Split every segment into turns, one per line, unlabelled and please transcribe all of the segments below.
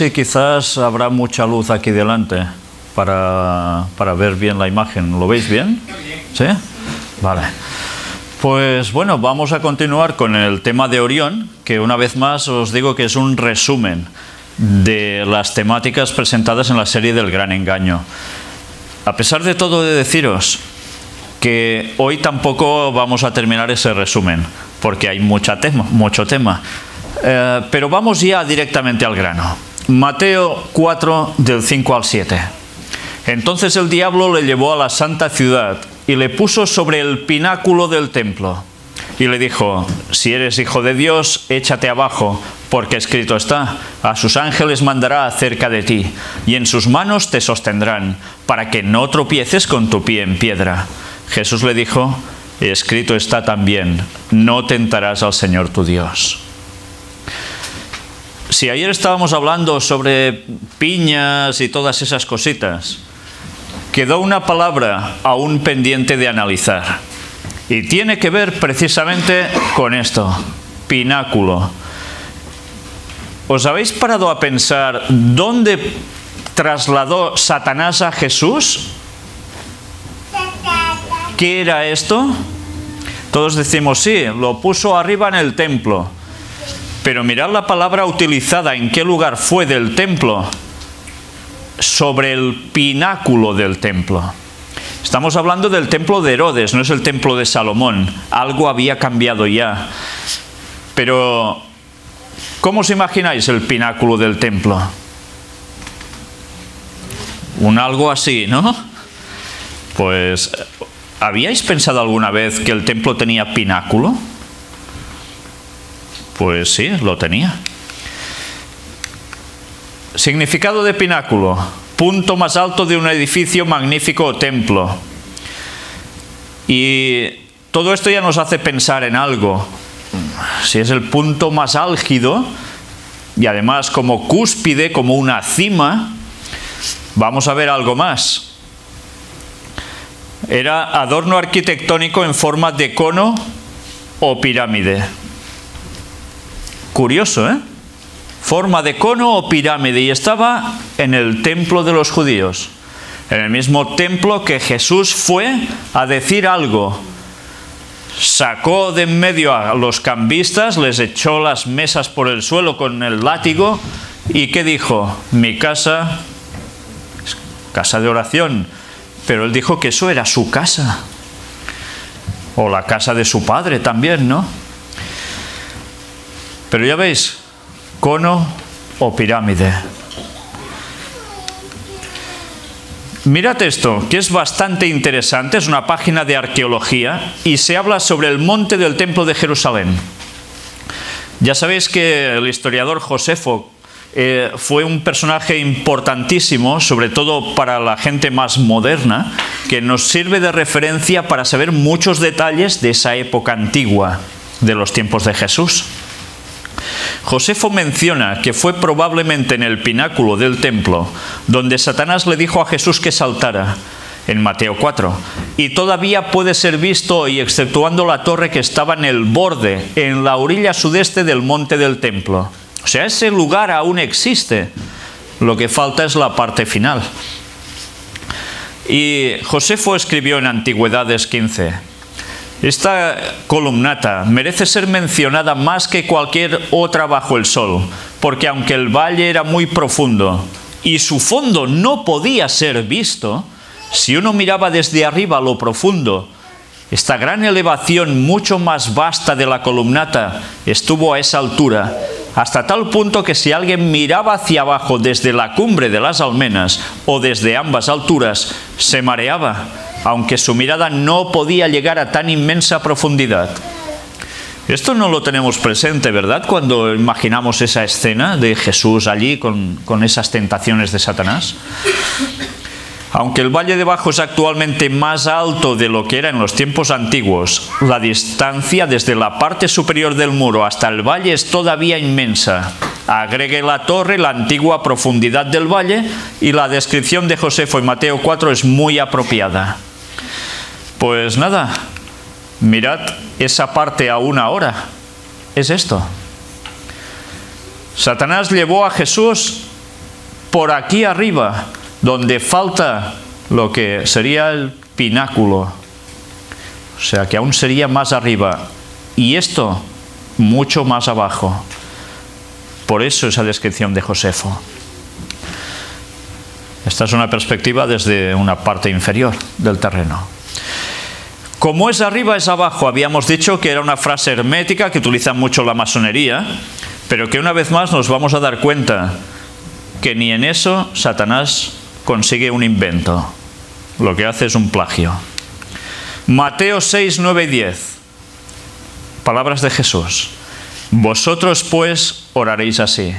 Sí, quizás habrá mucha luz aquí delante para, para ver bien la imagen. ¿Lo veis bien? ¿Sí? Vale. Pues bueno, vamos a continuar con el tema de Orión, que una vez más os digo que es un resumen de las temáticas presentadas en la serie del Gran Engaño. A pesar de todo, de deciros que hoy tampoco vamos a terminar ese resumen, porque hay mucha tema, mucho tema. Eh, pero vamos ya directamente al grano. Mateo 4 del 5 al 7. Entonces el diablo le llevó a la santa ciudad y le puso sobre el pináculo del templo. Y le dijo, si eres hijo de Dios, échate abajo, porque escrito está, a sus ángeles mandará acerca de ti, y en sus manos te sostendrán, para que no tropieces con tu pie en piedra. Jesús le dijo, escrito está también, no tentarás al Señor tu Dios. Si ayer estábamos hablando sobre piñas y todas esas cositas, quedó una palabra aún pendiente de analizar. Y tiene que ver precisamente con esto, pináculo. ¿Os habéis parado a pensar dónde trasladó Satanás a Jesús? ¿Qué era esto? Todos decimos, sí, lo puso arriba en el templo. Pero mirad la palabra utilizada, en qué lugar fue del templo, sobre el pináculo del templo. Estamos hablando del templo de Herodes, no es el templo de Salomón. Algo había cambiado ya. Pero, ¿cómo os imagináis el pináculo del templo? Un algo así, ¿no? Pues, ¿habíais pensado alguna vez que el templo tenía pináculo? Pues sí, lo tenía. Significado de pináculo. Punto más alto de un edificio magnífico o templo. Y todo esto ya nos hace pensar en algo. Si es el punto más álgido y además como cúspide, como una cima, vamos a ver algo más. Era adorno arquitectónico en forma de cono o pirámide. Curioso, ¿eh? Forma de cono o pirámide y estaba en el templo de los judíos. En el mismo templo que Jesús fue a decir algo. Sacó de en medio a los cambistas, les echó las mesas por el suelo con el látigo y ¿qué dijo? Mi casa casa de oración. Pero él dijo que eso era su casa. O la casa de su padre también, ¿no? Pero ya veis, cono o pirámide. Mirad esto, que es bastante interesante, es una página de arqueología y se habla sobre el monte del templo de Jerusalén. Ya sabéis que el historiador Josefo eh, fue un personaje importantísimo, sobre todo para la gente más moderna, que nos sirve de referencia para saber muchos detalles de esa época antigua, de los tiempos de Jesús. Josefo menciona que fue probablemente en el pináculo del templo donde Satanás le dijo a Jesús que saltara, en Mateo 4. Y todavía puede ser visto hoy, exceptuando la torre que estaba en el borde, en la orilla sudeste del monte del templo. O sea, ese lugar aún existe. Lo que falta es la parte final. Y Josefo escribió en Antigüedades 15, esta columnata merece ser mencionada más que cualquier otra bajo el sol, porque aunque el valle era muy profundo y su fondo no podía ser visto, si uno miraba desde arriba lo profundo, esta gran elevación mucho más vasta de la columnata estuvo a esa altura, hasta tal punto que si alguien miraba hacia abajo desde la cumbre de las almenas o desde ambas alturas, se mareaba aunque su mirada no podía llegar a tan inmensa profundidad. Esto no lo tenemos presente, ¿verdad? Cuando imaginamos esa escena de Jesús allí con, esas tentaciones de Satanás. Aunque el valle de Bajo es actualmente más alto de lo que era en los tiempos antiguos, la distancia desde la parte superior del muro hasta el valle es todavía inmensa. Agregue la torre, la antigua profundidad del valle y la descripción de Josefo en Mateo 4 es muy apropiada. Pues nada, mirad esa parte aún ahora. Es esto. Satanás llevó a Jesús por aquí arriba, donde falta lo que sería el pináculo. O sea que aún sería más arriba. Y esto mucho más abajo. Por eso esa descripción de Josefo. Esta es una perspectiva desde una parte inferior del terreno. Como es arriba es abajo, habíamos dicho que era una frase hermética que utiliza mucho la masonería, pero que una vez más nos vamos a dar cuenta que ni en eso Satanás consigue un invento. Lo que hace es un plagio. Mateo 6, 9 y 10. Palabras de Jesús. Vosotros pues oraréis así.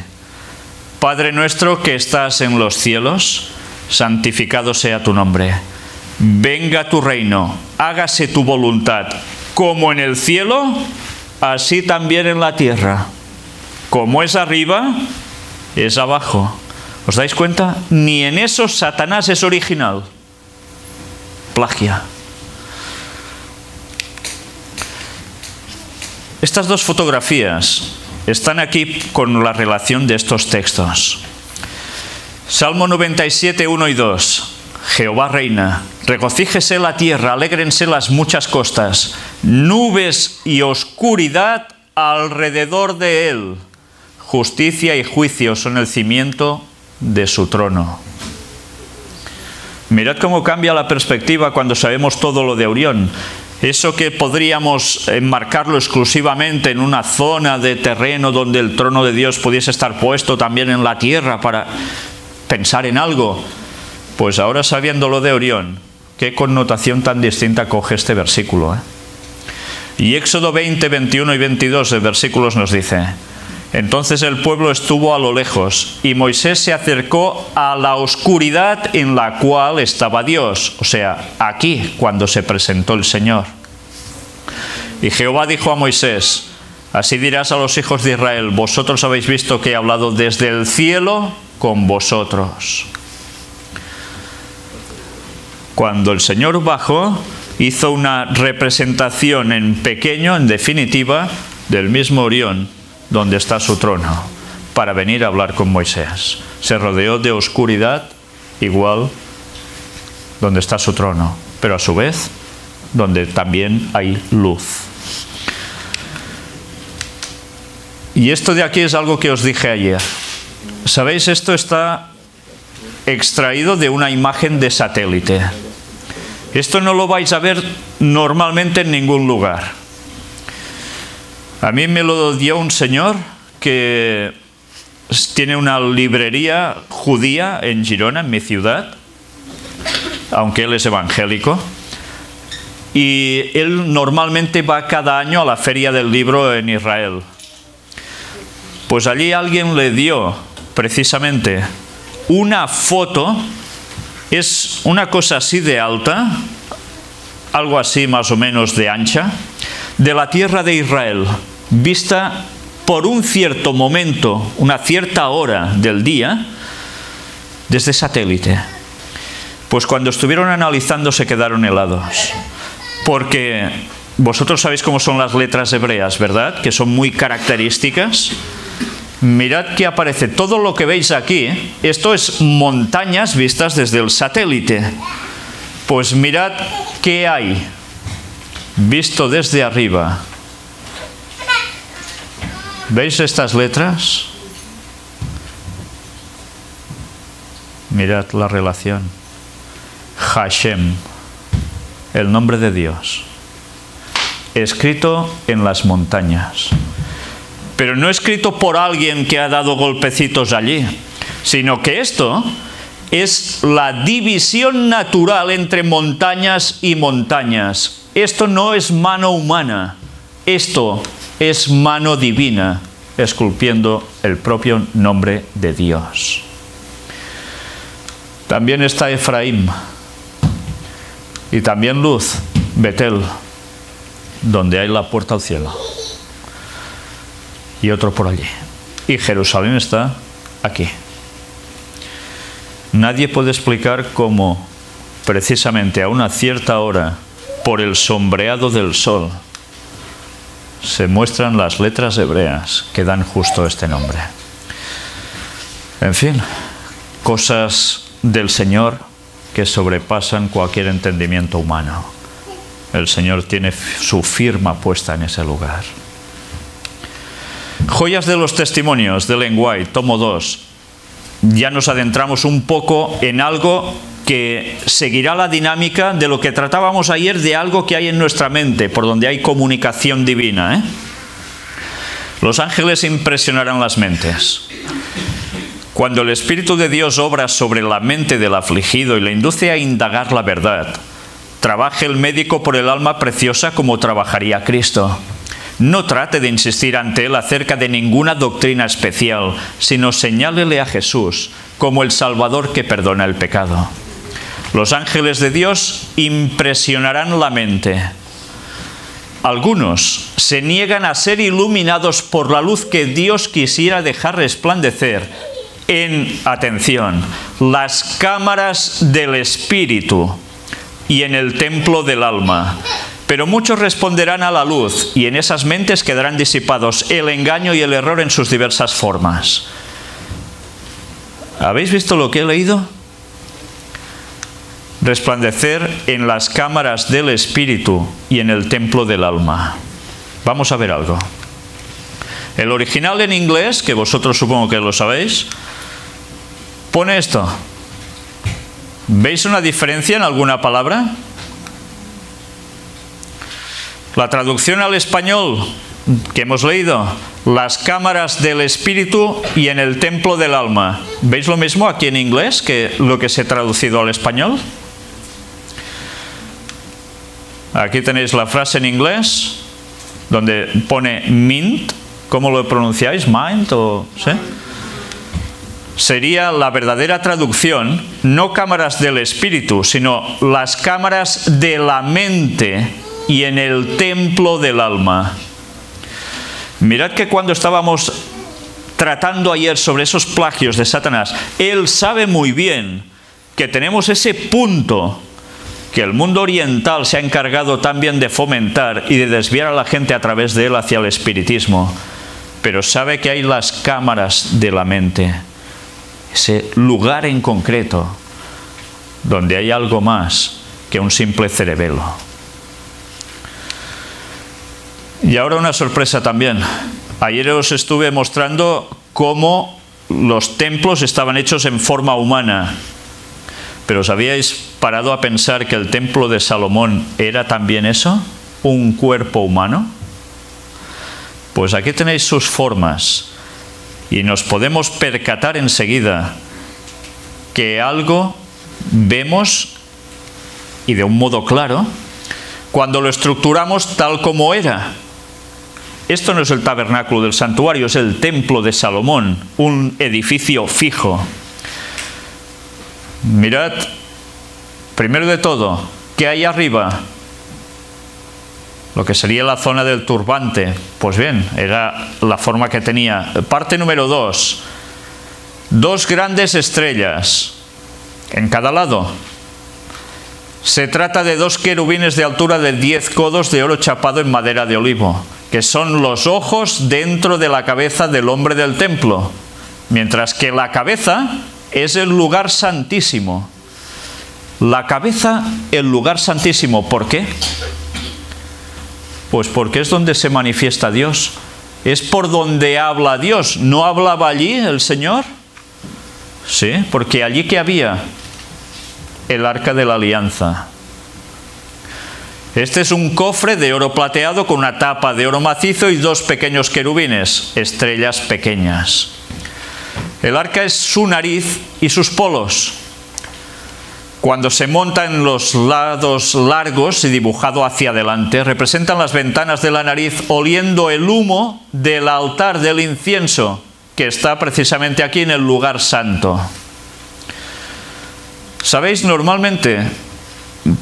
Padre nuestro que estás en los cielos, santificado sea tu nombre. Venga tu reino, hágase tu voluntad, como en el cielo, así también en la tierra. Como es arriba, es abajo. ¿Os dais cuenta? Ni en eso Satanás es original. Plagia. Estas dos fotografías están aquí con la relación de estos textos. Salmo 97, 1 y 2. Jehová reina, regocíjese la tierra, alégrense las muchas costas, nubes y oscuridad alrededor de él. Justicia y juicio son el cimiento de su trono. Mirad cómo cambia la perspectiva cuando sabemos todo lo de Orión. Eso que podríamos enmarcarlo exclusivamente en una zona de terreno donde el trono de Dios pudiese estar puesto también en la tierra para pensar en algo, pues ahora sabiendo lo de Orión, qué connotación tan distinta coge este versículo. ¿eh? Y Éxodo 20, 21 y 22 de versículos nos dice, entonces el pueblo estuvo a lo lejos y Moisés se acercó a la oscuridad en la cual estaba Dios, o sea, aquí cuando se presentó el Señor. Y Jehová dijo a Moisés, así dirás a los hijos de Israel, vosotros habéis visto que he hablado desde el cielo con vosotros. Cuando el Señor bajó, hizo una representación en pequeño, en definitiva, del mismo Orión donde está su trono, para venir a hablar con Moisés. Se rodeó de oscuridad, igual donde está su trono, pero a su vez donde también hay luz. Y esto de aquí es algo que os dije ayer. ¿Sabéis? Esto está extraído de una imagen de satélite. Esto no lo vais a ver normalmente en ningún lugar. A mí me lo dio un señor que tiene una librería judía en Girona, en mi ciudad, aunque él es evangélico. Y él normalmente va cada año a la feria del libro en Israel. Pues allí alguien le dio precisamente una foto, es una cosa así de alta, algo así más o menos de ancha, de la tierra de Israel vista por un cierto momento, una cierta hora del día, desde satélite. Pues cuando estuvieron analizando se quedaron helados. Porque vosotros sabéis cómo son las letras hebreas, ¿verdad? Que son muy características. Mirad que aparece todo lo que veis aquí. Esto es montañas vistas desde el satélite. Pues mirad qué hay visto desde arriba ¿Veis estas letras? Mirad la relación. Hashem, el nombre de Dios, escrito en las montañas. Pero no escrito por alguien que ha dado golpecitos allí, sino que esto es la división natural entre montañas y montañas. Esto no es mano humana, esto es mano divina esculpiendo el propio nombre de Dios. También está Efraín y también Luz, Betel, donde hay la puerta al cielo. Y otro por allí. Y Jerusalén está aquí. Nadie puede explicar cómo precisamente a una cierta hora, por el sombreado del sol, se muestran las letras hebreas que dan justo este nombre. En fin, cosas del Señor que sobrepasan cualquier entendimiento humano. El Señor tiene su firma puesta en ese lugar. Joyas de los testimonios de Lenguay, tomo 2. Ya nos adentramos un poco en algo que seguirá la dinámica de lo que tratábamos ayer de algo que hay en nuestra mente, por donde hay comunicación divina. ¿eh? Los ángeles impresionarán las mentes. Cuando el Espíritu de Dios obra sobre la mente del afligido y le induce a indagar la verdad, trabaje el médico por el alma preciosa como trabajaría Cristo. No trate de insistir ante él acerca de ninguna doctrina especial, sino señálele a Jesús como el Salvador que perdona el pecado. Los ángeles de Dios impresionarán la mente. Algunos se niegan a ser iluminados por la luz que Dios quisiera dejar resplandecer en, atención, las cámaras del Espíritu y en el templo del alma pero muchos responderán a la luz y en esas mentes quedarán disipados el engaño y el error en sus diversas formas. ¿Habéis visto lo que he leído? Resplandecer en las cámaras del espíritu y en el templo del alma. Vamos a ver algo. El original en inglés, que vosotros supongo que lo sabéis, pone esto. ¿Veis una diferencia en alguna palabra? La traducción al español que hemos leído, las cámaras del espíritu y en el templo del alma. ¿Veis lo mismo aquí en inglés que lo que se ha traducido al español? Aquí tenéis la frase en inglés donde pone mint, ¿cómo lo pronunciáis? Mind o ¿sí? Sería la verdadera traducción, no cámaras del espíritu, sino las cámaras de la mente y en el templo del alma. Mirad que cuando estábamos tratando ayer sobre esos plagios de Satanás, él sabe muy bien que tenemos ese punto que el mundo oriental se ha encargado también de fomentar y de desviar a la gente a través de él hacia el espiritismo. Pero sabe que hay las cámaras de la mente, ese lugar en concreto, donde hay algo más que un simple cerebelo. Y ahora una sorpresa también. Ayer os estuve mostrando cómo los templos estaban hechos en forma humana. Pero ¿os habíais parado a pensar que el templo de Salomón era también eso? ¿Un cuerpo humano? Pues aquí tenéis sus formas. Y nos podemos percatar enseguida que algo vemos, y de un modo claro, cuando lo estructuramos tal como era. Esto no es el tabernáculo del santuario, es el templo de Salomón, un edificio fijo. Mirad, primero de todo, ¿qué hay arriba? Lo que sería la zona del turbante. Pues bien, era la forma que tenía. Parte número dos, dos grandes estrellas en cada lado. Se trata de dos querubines de altura de 10 codos de oro chapado en madera de olivo que son los ojos dentro de la cabeza del hombre del templo, mientras que la cabeza es el lugar santísimo. La cabeza, el lugar santísimo, ¿por qué? Pues porque es donde se manifiesta Dios. Es por donde habla Dios. ¿No hablaba allí el Señor? Sí, porque allí que había el arca de la alianza. Este es un cofre de oro plateado con una tapa de oro macizo y dos pequeños querubines, estrellas pequeñas. El arca es su nariz y sus polos. Cuando se monta en los lados largos y dibujado hacia adelante, representan las ventanas de la nariz oliendo el humo del altar del incienso, que está precisamente aquí en el lugar santo. Sabéis, normalmente,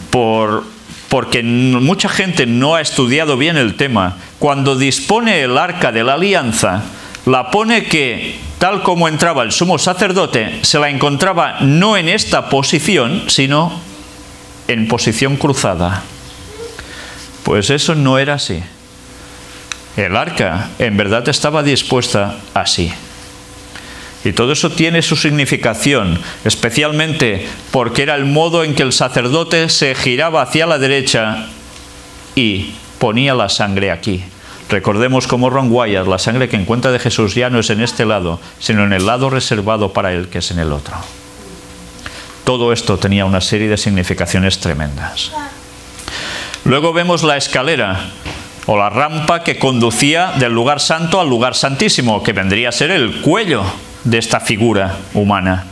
por porque mucha gente no ha estudiado bien el tema, cuando dispone el arca de la alianza, la pone que, tal como entraba el sumo sacerdote, se la encontraba no en esta posición, sino en posición cruzada. Pues eso no era así. El arca en verdad estaba dispuesta así. Y todo eso tiene su significación, especialmente porque era el modo en que el sacerdote se giraba hacia la derecha y ponía la sangre aquí. Recordemos como Ron Wyatt, la sangre que encuentra de Jesús ya no es en este lado, sino en el lado reservado para él, que es en el otro. Todo esto tenía una serie de significaciones tremendas. Luego vemos la escalera o la rampa que conducía del lugar santo al lugar santísimo, que vendría a ser el cuello de esta figura humana.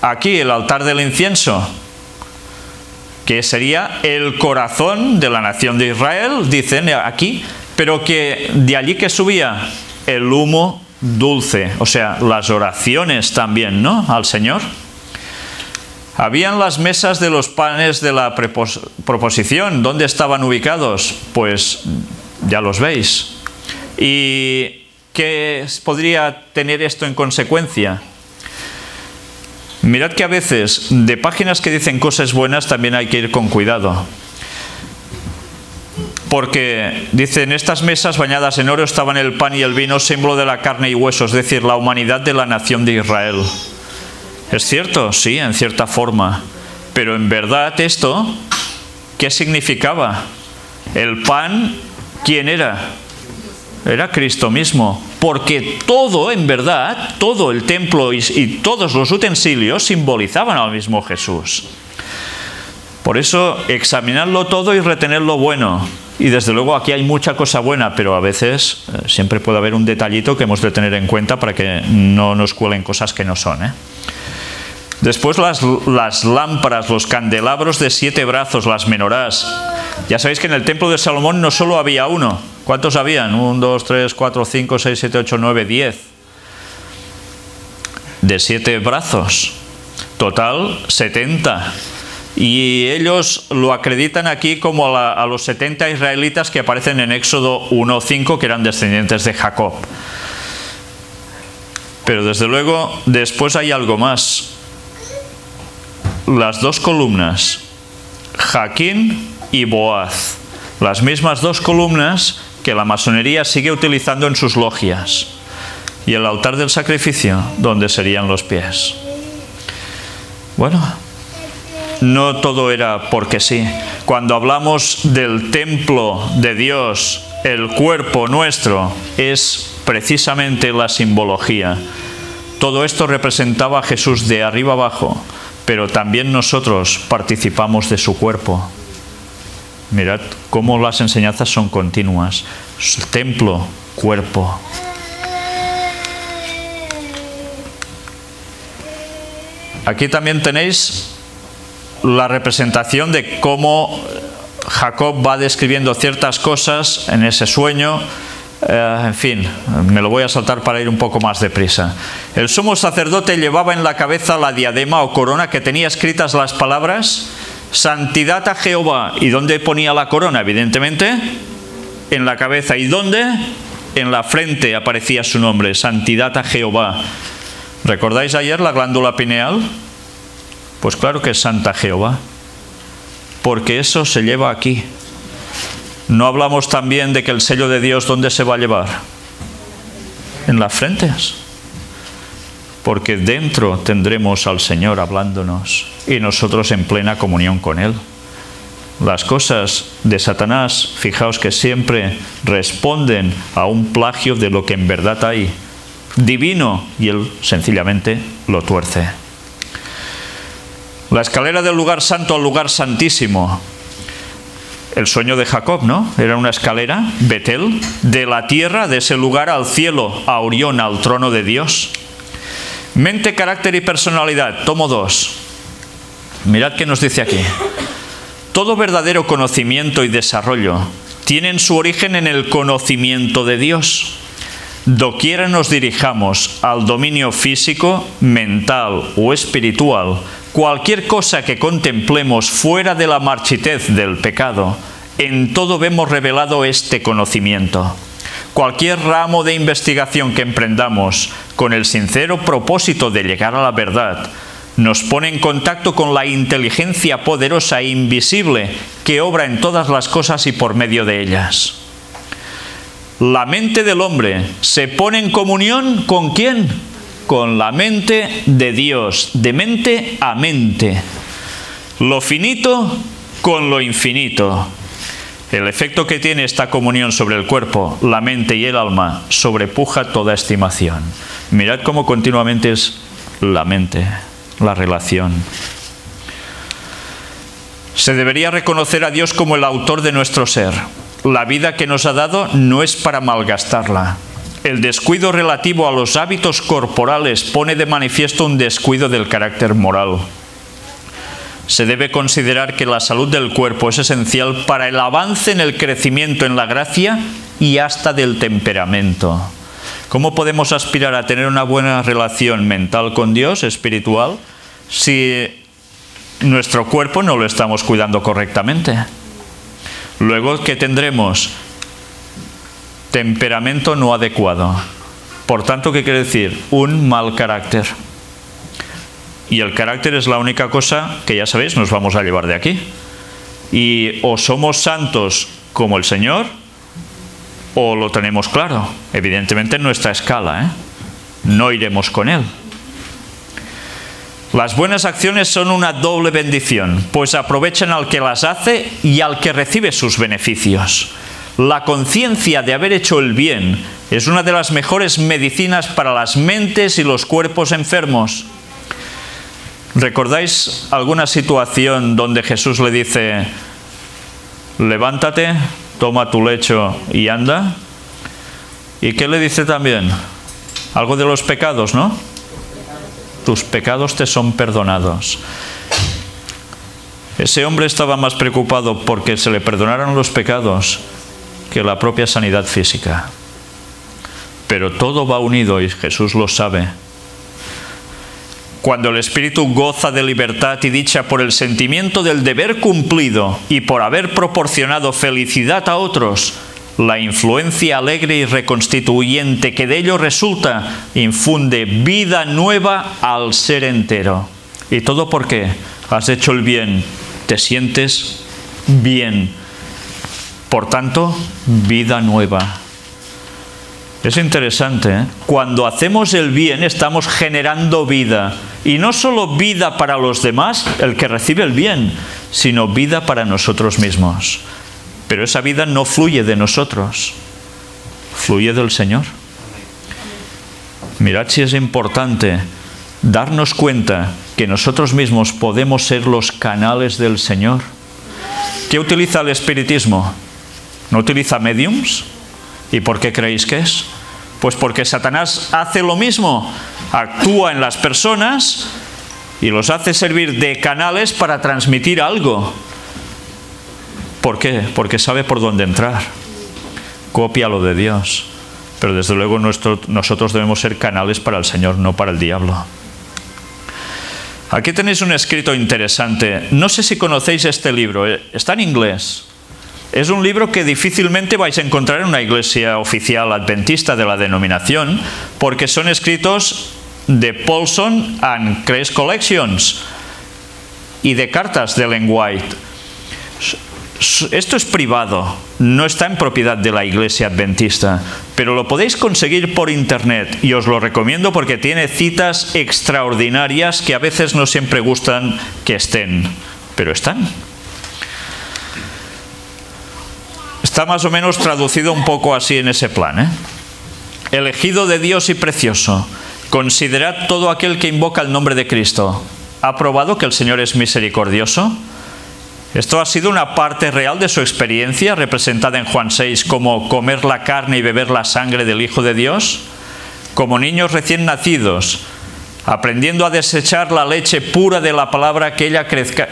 Aquí el altar del incienso, que sería el corazón de la nación de Israel, dicen aquí, pero que de allí que subía el humo dulce, o sea, las oraciones también, ¿no? Al Señor. Habían las mesas de los panes de la proposición. ¿Dónde estaban ubicados? Pues ya los veis. ¿Y qué podría tener esto en consecuencia? Mirad que a veces de páginas que dicen cosas buenas también hay que ir con cuidado. Porque dicen, estas mesas bañadas en oro estaban el pan y el vino, símbolo de la carne y huesos, es decir, la humanidad de la nación de Israel. ¿Es cierto? Sí, en cierta forma. Pero en verdad esto, ¿qué significaba? El pan, ¿quién era? Era Cristo mismo. Porque todo, en verdad, todo el templo y, todos los utensilios simbolizaban al mismo Jesús. Por eso, examinarlo todo y retener lo bueno. Y desde luego aquí hay mucha cosa buena, pero a veces eh, siempre puede haber un detallito que hemos de tener en cuenta para que no nos cuelen cosas que no son. ¿eh? Después las, lámparas, los candelabros de siete brazos, las menorás. Ya sabéis que en el templo de Salomón no solo había uno. ¿Cuántos habían? Un, dos, tres, cuatro, cinco, seis, siete, ocho, nueve, diez. De siete brazos. Total, setenta. Y ellos lo acreditan aquí como a, a los 70 israelitas que aparecen en Éxodo 1.5, que eran descendientes de Jacob. Pero desde luego, después hay algo más las dos columnas, Jaquín y Boaz, las mismas dos columnas que la masonería sigue utilizando en sus logias, y el altar del sacrificio, donde serían los pies. Bueno, no todo era porque sí. Cuando hablamos del templo de Dios, el cuerpo nuestro es precisamente la simbología. Todo esto representaba a Jesús de arriba abajo, pero también nosotros participamos de su cuerpo. Mirad cómo las enseñanzas son continuas. Templo, cuerpo. Aquí también tenéis la representación de cómo Jacob va describiendo ciertas cosas en ese sueño eh, en fin, me lo voy a saltar para ir un poco más deprisa. El sumo sacerdote llevaba en la cabeza la diadema o corona que tenía escritas las palabras Santidad a Jehová. ¿Y dónde ponía la corona? Evidentemente, en la cabeza. ¿Y dónde? En la frente aparecía su nombre, Santidad a Jehová. ¿Recordáis ayer la glándula pineal? Pues claro que es Santa Jehová, porque eso se lleva aquí. ¿No hablamos también de que el sello de Dios dónde se va a llevar? En las frentes. Porque dentro tendremos al Señor hablándonos y nosotros en plena comunión con Él. Las cosas de Satanás, fijaos que siempre responden a un plagio de lo que en verdad hay divino y él sencillamente lo tuerce. La escalera del lugar santo al lugar santísimo el sueño de Jacob, ¿no? Era una escalera, Betel, de la tierra, de ese lugar al cielo, a Orión, al trono de Dios. Mente, carácter y personalidad, tomo dos. Mirad qué nos dice aquí. Todo verdadero conocimiento y desarrollo tienen su origen en el conocimiento de Dios. Doquiera nos dirijamos al dominio físico, mental o espiritual, Cualquier cosa que contemplemos fuera de la marchitez del pecado, en todo vemos revelado este conocimiento. Cualquier ramo de investigación que emprendamos con el sincero propósito de llegar a la verdad, nos pone en contacto con la inteligencia poderosa e invisible que obra en todas las cosas y por medio de ellas. La mente del hombre se pone en comunión con quién? Con la mente de Dios, de mente a mente. Lo finito con lo infinito. El efecto que tiene esta comunión sobre el cuerpo, la mente y el alma sobrepuja toda estimación. Mirad cómo continuamente es la mente, la relación. Se debería reconocer a Dios como el autor de nuestro ser. La vida que nos ha dado no es para malgastarla. El descuido relativo a los hábitos corporales pone de manifiesto un descuido del carácter moral se debe considerar que la salud del cuerpo es esencial para el avance en el crecimiento en la gracia y hasta del temperamento. ¿Cómo podemos aspirar a tener una buena relación mental con Dios, espiritual, si nuestro cuerpo no lo estamos cuidando correctamente? Luego que tendremos temperamento no adecuado. Por tanto, ¿qué quiere decir? Un mal carácter. Y el carácter es la única cosa que ya sabéis, nos vamos a llevar de aquí. Y o somos santos como el Señor, o lo tenemos claro. Evidentemente en nuestra escala, ¿eh? no iremos con Él. Las buenas acciones son una doble bendición, pues aprovechan al que las hace y al que recibe sus beneficios. La conciencia de haber hecho el bien es una de las mejores medicinas para las mentes y los cuerpos enfermos. ¿Recordáis alguna situación donde Jesús le dice, levántate, toma tu lecho y anda? ¿Y qué le dice también? Algo de los pecados, ¿no? Tus pecados te son perdonados. Ese hombre estaba más preocupado porque se le perdonaran los pecados que la propia sanidad física. Pero todo va unido y Jesús lo sabe cuando el espíritu goza de libertad y dicha por el sentimiento del deber cumplido y por haber proporcionado felicidad a otros, la influencia alegre y reconstituyente que de ello resulta infunde vida nueva al ser entero. ¿Y todo porque has hecho el bien? Te sientes bien. Por tanto, vida nueva. Es interesante, ¿eh? cuando hacemos el bien estamos generando vida. Y no solo vida para los demás, el que recibe el bien, sino vida para nosotros mismos. Pero esa vida no fluye de nosotros, fluye del Señor. Mirad si es importante darnos cuenta que nosotros mismos podemos ser los canales del Señor. ¿Qué utiliza el espiritismo? ¿No utiliza mediums? ¿Y por qué creéis que es? Pues porque Satanás hace lo mismo, actúa en las personas y los hace servir de canales para transmitir algo. ¿Por qué? Porque sabe por dónde entrar. Copia lo de Dios. Pero desde luego nosotros debemos ser canales para el Señor, no para el diablo. Aquí tenéis un escrito interesante. No sé si conocéis este libro. Eh, está en inglés. Es un libro que difícilmente vais a encontrar en una iglesia oficial adventista de la denominación, porque son escritos de Paulson and Crest Collections y de cartas de Ellen White. Esto es privado, no está en propiedad de la iglesia adventista, pero lo podéis conseguir por internet y os lo recomiendo porque tiene citas extraordinarias que a veces no siempre gustan que estén, pero están. Está más o menos traducido un poco así en ese plan. ¿eh? Elegido de Dios y precioso, considerad todo aquel que invoca el nombre de Cristo. ¿Ha probado que el Señor es misericordioso? Esto ha sido una parte real de su experiencia, representada en Juan 6 como comer la carne y beber la sangre del Hijo de Dios. Como niños recién nacidos, aprendiendo a desechar la leche pura de la palabra que ella crezca,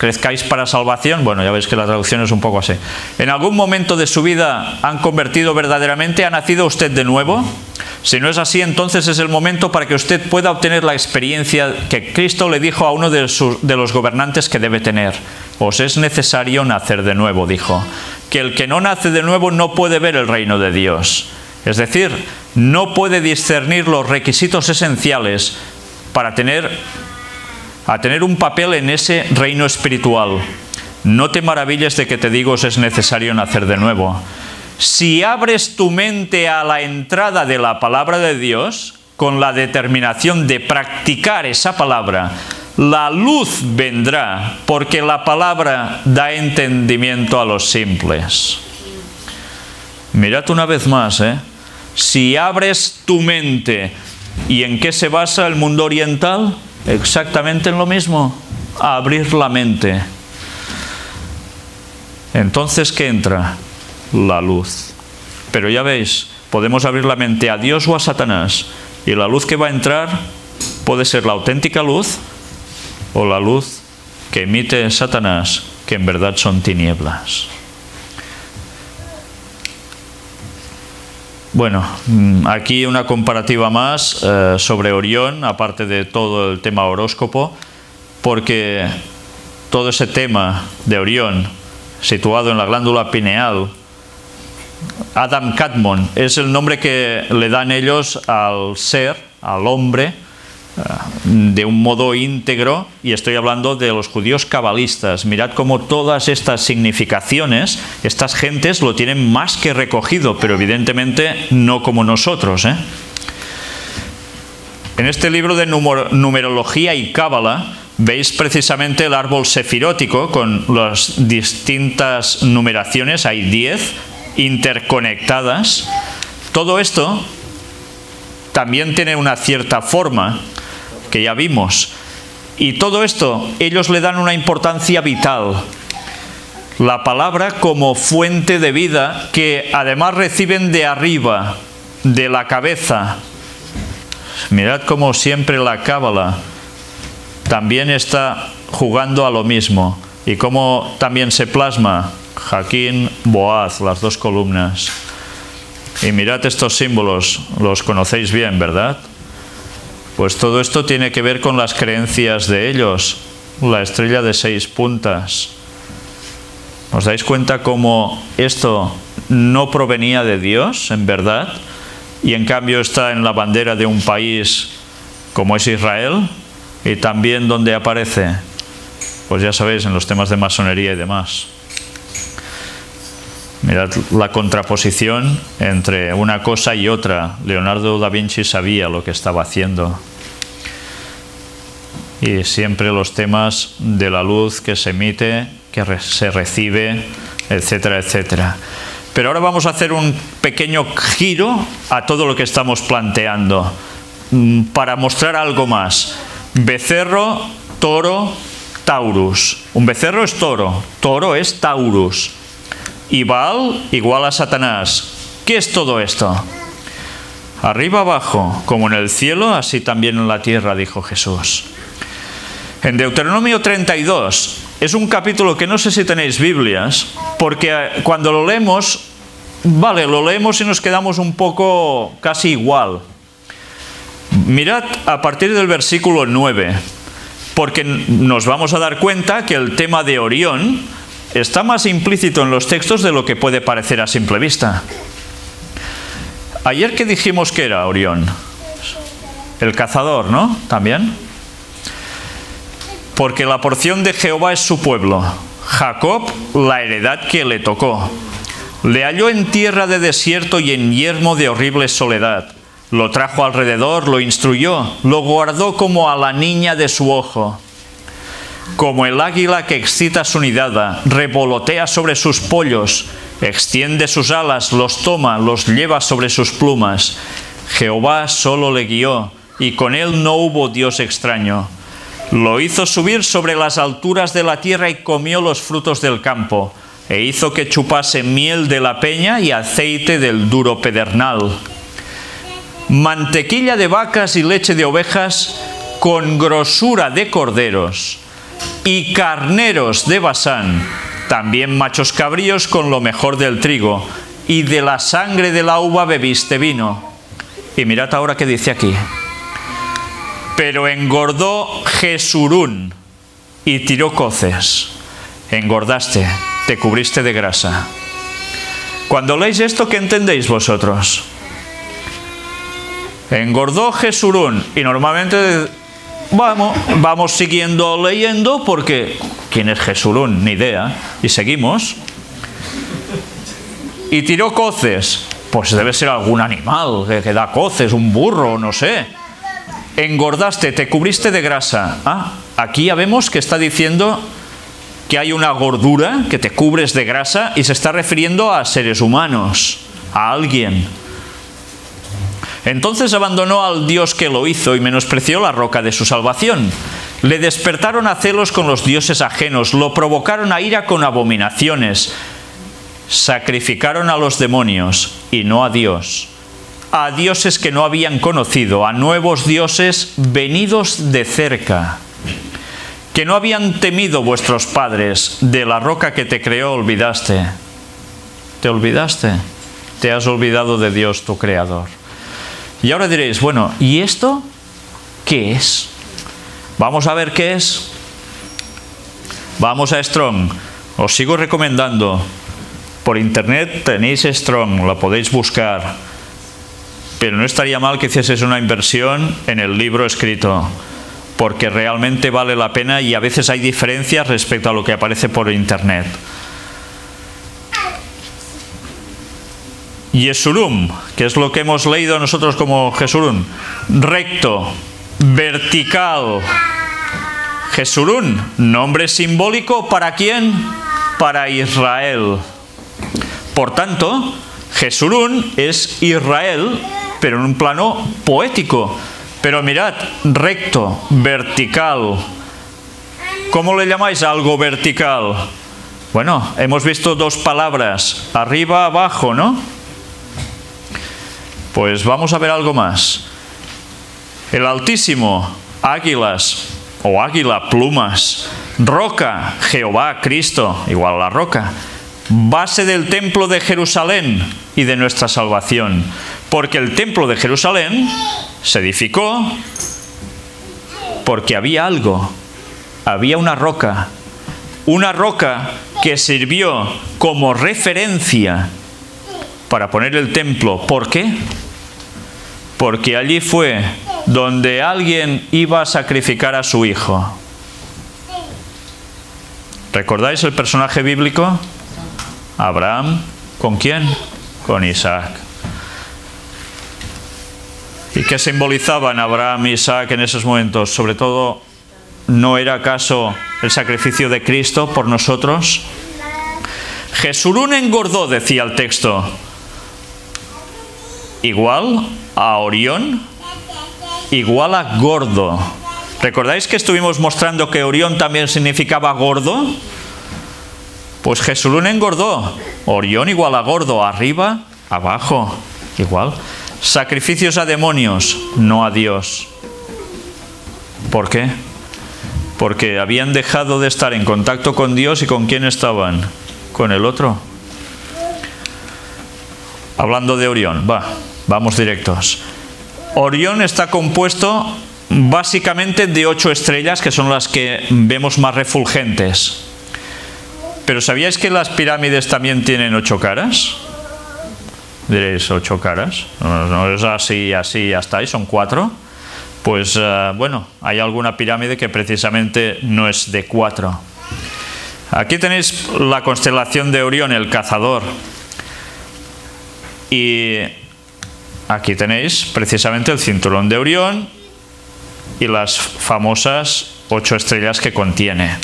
crezcáis para salvación, bueno, ya veis que la traducción es un poco así. ¿En algún momento de su vida han convertido verdaderamente? ¿Ha nacido usted de nuevo? Si no es así, entonces es el momento para que usted pueda obtener la experiencia que Cristo le dijo a uno de, los gobernantes que debe tener. Os es necesario nacer de nuevo, dijo. Que el que no nace de nuevo no puede ver el reino de Dios. Es decir, no puede discernir los requisitos esenciales para tener a tener un papel en ese reino espiritual. No te maravilles de que te digo es necesario nacer de nuevo. si abres tu mente a la entrada de la palabra de Dios, con la determinación de practicar esa palabra, la luz vendrá, porque la palabra da entendimiento a los simples. Mirad una vez más, ¿eh? si abres tu mente, ¿y en qué se basa el mundo oriental? Exactamente en lo mismo, abrir la mente. Entonces, ¿qué entra? La luz. Pero ya veis, podemos abrir la mente a Dios o a Satanás. Y la luz que va a entrar puede ser la auténtica luz o la luz que emite Satanás, que en verdad son tinieblas. Bueno, mm, aquí una comparativa más eh, sobre Orión, aparte de todo el tema horóscopo, porque todo ese tema de Orión, situado en la glándula pineal, Adam Kadmon, es el nombre que le dan ellos al ser, al hombre, de un modo íntegro, y estoy hablando de los judíos cabalistas. Mirad cómo todas estas significaciones, estas gentes lo tienen más que recogido, pero evidentemente no como nosotros. ¿eh? En este libro de numerología y cábala veis precisamente el árbol sefirótico con las distintas numeraciones, hay 10 interconectadas. Todo esto también tiene una cierta forma que ya vimos. Y todo esto, ellos le dan una importancia vital. La palabra como fuente de vida que además reciben de arriba, de la cabeza. Mirad como siempre la cábala también está jugando a lo mismo. Y cómo también se plasma Jaquín, Boaz, las dos columnas. Y mirad estos símbolos, los conocéis bien, ¿verdad? Pues todo esto tiene que ver con las creencias de ellos, la estrella de seis puntas. ¿Os dais cuenta cómo esto no provenía de Dios, en verdad? Y en cambio está en la bandera de un país como es Israel y también donde aparece, pues ya sabéis, en los temas de masonería y demás. Mirad la contraposición entre una cosa y otra. Leonardo da Vinci sabía lo que estaba haciendo y siempre los temas de la luz que se emite, que se recibe, etcétera, etcétera. Pero ahora vamos a hacer un pequeño giro a todo lo que estamos planteando mm, para mostrar algo más. Becerro, toro, Taurus. Un becerro es toro, toro es Taurus. Y Baal igual a Satanás. ¿Qué es todo esto? Arriba abajo, como en el cielo, así también en la tierra, dijo Jesús. En Deuteronomio 32 es un capítulo que no sé si tenéis Biblias, porque eh, cuando lo leemos, vale, lo leemos y nos quedamos un poco casi igual. Mirad a partir del versículo 9, porque nos vamos a dar cuenta que el tema de Orión está más implícito en los textos de lo que puede parecer a simple vista. Ayer que dijimos que era Orión, el cazador, ¿no? También porque la porción de Jehová es su pueblo, Jacob la heredad que le tocó. Le halló en tierra de desierto y en yermo de horrible soledad. Lo trajo alrededor, lo instruyó, lo guardó como a la niña de su ojo. Como el águila que excita su nidada, revolotea sobre sus pollos, extiende sus alas, los toma, los lleva sobre sus plumas. Jehová solo le guió, y con él no hubo Dios extraño. Lo hizo subir sobre las alturas de la tierra y comió los frutos del campo, e hizo que chupase miel de la peña y aceite del duro pedernal. Mantequilla de vacas y leche de ovejas con grosura de corderos y carneros de Basán, también machos cabríos con lo mejor del trigo, y de la sangre de la uva bebiste vino. Y mirad ahora qué dice aquí pero engordó Jesurún y tiró coces. Engordaste, te cubriste de grasa. Cuando leéis esto, ¿qué entendéis vosotros? Engordó Jesurún y normalmente vamos, vamos siguiendo leyendo porque ¿quién es Jesurún? Ni idea. Y seguimos. y tiró coces. Pues debe ser algún animal que, que da coces, un burro, no sé. Engordaste, te cubriste de grasa. Ah, aquí ya vemos que está diciendo que hay una gordura, que te cubres de grasa, y se está refiriendo a seres humanos, a alguien. Entonces abandonó al Dios que lo hizo y menospreció la roca de su salvación. Le despertaron a celos con los dioses ajenos, lo provocaron a ira con abominaciones. Sacrificaron a los demonios y no a Dios, a dioses que no habían conocido, a nuevos dioses venidos de cerca, que no habían temido vuestros padres, de la roca que te creó olvidaste. ¿Te olvidaste? Te has olvidado de Dios tu creador. Y ahora diréis, bueno, ¿y esto qué es? Vamos a ver qué es. Vamos a Strong. Os sigo recomendando. Por internet tenéis Strong, la podéis buscar. Pero no estaría mal que hicieses una inversión en el libro escrito, porque realmente vale la pena y a veces hay diferencias respecto a lo que aparece por internet. Yesurum, que es lo que hemos leído nosotros como Jesurum, recto, vertical. Jesurún, nombre simbólico para quién? Para Israel. Por tanto, Jesurún es Israel, pero en un plano poético. Pero mirad, recto, vertical. ¿Cómo le llamáis algo vertical? Bueno, hemos visto dos palabras, arriba, abajo, ¿no? Pues vamos a ver algo más. El Altísimo, águilas o águila, plumas. Roca, Jehová, Cristo, igual a la roca. Base del templo de Jerusalén y de nuestra salvación. Porque el templo de Jerusalén se edificó porque había algo, había una roca, una roca que sirvió como referencia para poner el templo. ¿Por qué? Porque allí fue donde alguien iba a sacrificar a su hijo. ¿Recordáis el personaje bíblico? Abraham, ¿con quién? Con Isaac. ¿Y qué simbolizaban Abraham y Isaac en esos momentos? Sobre todo, ¿no era acaso el sacrificio de Cristo por nosotros? Jesurún engordó, decía el texto. Igual a Orión, igual a gordo. ¿Recordáis que estuvimos mostrando que Orión también significaba gordo? Pues Jesulún engordó. Orión igual a gordo, arriba, abajo, igual. Sacrificios a demonios, no a Dios. ¿Por qué? Porque habían dejado de estar en contacto con Dios y con quién estaban? Con el otro. Hablando de Orión, va, vamos directos. Orión está compuesto básicamente de ocho estrellas, que son las que vemos más refulgentes. Pero ¿sabíais que las pirámides también tienen ocho caras? Diréis, ocho caras. No, es así, así, hasta ahí, son cuatro. Pues uh, bueno, hay alguna pirámide que precisamente no es de cuatro. Aquí tenéis la constelación de Orión, el cazador. Y Aquí tenéis precisamente el cinturón de Orión y las famosas ocho estrellas que contiene.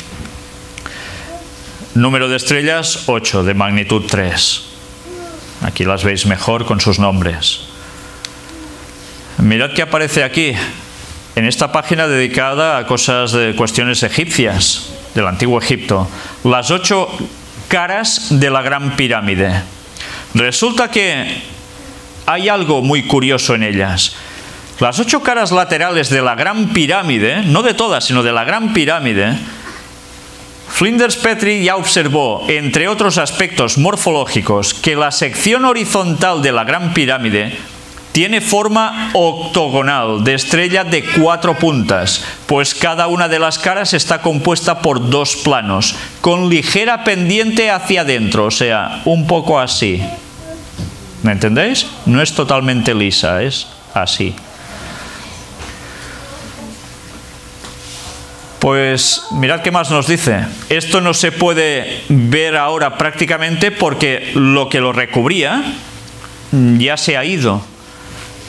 Número de estrellas 8, de magnitud 3. Aquí las veis mejor con sus nombres. Mirad que aparece aquí, en esta página dedicada a cosas de cuestiones egipcias, del antiguo Egipto, las ocho caras de la gran pirámide. Resulta que hay algo muy curioso en ellas. Las ocho caras laterales de la Gran Pirámide, no de todas, sino de la Gran Pirámide, Flinders Petrie ya observó, entre otros aspectos morfológicos, que la sección horizontal de la Gran Pirámide tiene forma octogonal de estrella de cuatro puntas, pues cada una de las caras está compuesta por dos planos, con ligera pendiente hacia adentro, o sea, un poco así. ¿Me entendéis? No es totalmente lisa, es así. Pues mirad qué más nos dice. Esto no se puede ver ahora prácticamente porque lo que lo recubría ya se ha ido.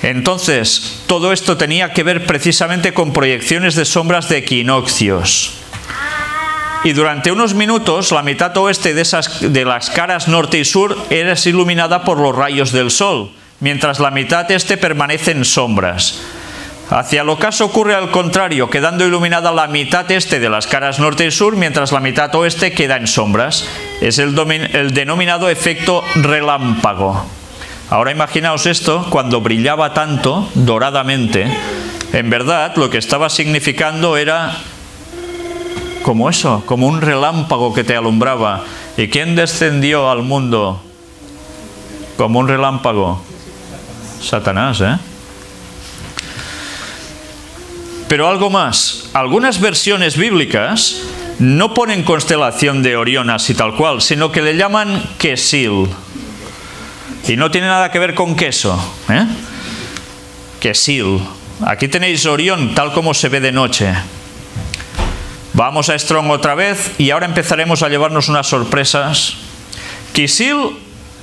Entonces, todo esto tenía que ver precisamente con proyecciones de sombras de equinoccios. Y durante unos minutos, la mitad oeste de, esas, de las caras norte y sur era iluminada por los rayos del sol, mientras la mitad este permanece en sombras. Hacia el ocaso ocurre al contrario, quedando iluminada la mitad este de las caras norte y sur, mientras la mitad oeste queda en sombras. Es el, el denominado efecto relámpago. Ahora imaginaos esto cuando brillaba tanto, doradamente. En verdad, lo que estaba significando era como eso, como un relámpago que te alumbraba. ¿Y quién descendió al mundo como un relámpago? Satanás, ¿eh? Pero algo más, algunas versiones bíblicas no ponen constelación de Orión así tal cual, sino que le llaman Kesil. Y no tiene nada que ver con queso. ¿eh? Kesil. Aquí tenéis Orión tal como se ve de noche. Vamos a Strong otra vez y ahora empezaremos a llevarnos unas sorpresas. Kisil,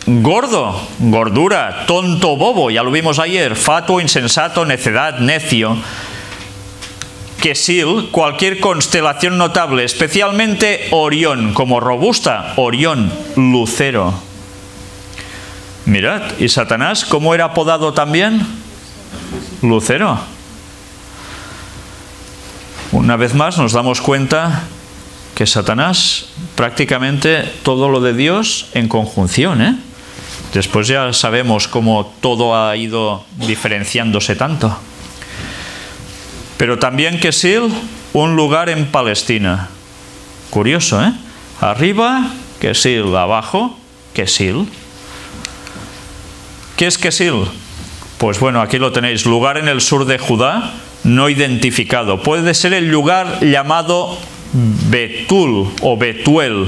gordo, gordura, tonto, bobo, ya lo vimos ayer, fatuo, insensato, necedad, necio. Kesil, cualquier constelación notable, especialmente Orión, como robusta, Orión, lucero. Mirad, ¿y Satanás cómo era apodado también? Lucero. Una vez más nos damos cuenta que Satanás prácticamente todo lo de Dios en conjunción. ¿eh? Después ya sabemos cómo todo ha ido diferenciándose tanto. Pero también Kesil, un lugar en Palestina. Curioso, ¿eh? Arriba, Kesil, abajo, Kesil. ¿Qué es Kesil? Pues bueno, aquí lo tenéis, lugar en el sur de Judá, no identificado. Puede ser el lugar llamado Betul o Betuel.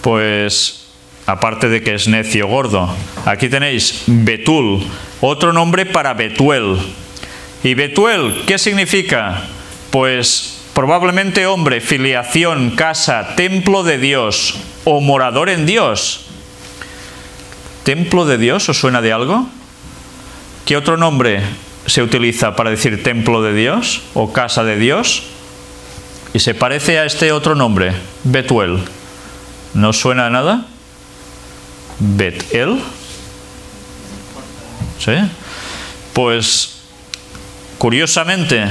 Pues aparte de que es necio gordo. Aquí tenéis Betul, otro nombre para Betuel. ¿Y Betuel qué significa? Pues probablemente hombre, filiación, casa, templo de Dios o morador en Dios. ¿Templo de Dios os suena de algo? ¿Qué otro nombre se utiliza para decir templo de Dios o casa de Dios? Y se parece a este otro nombre, Betuel. ¿No suena a nada? Betel. ¿Sí? Pues Curiosamente,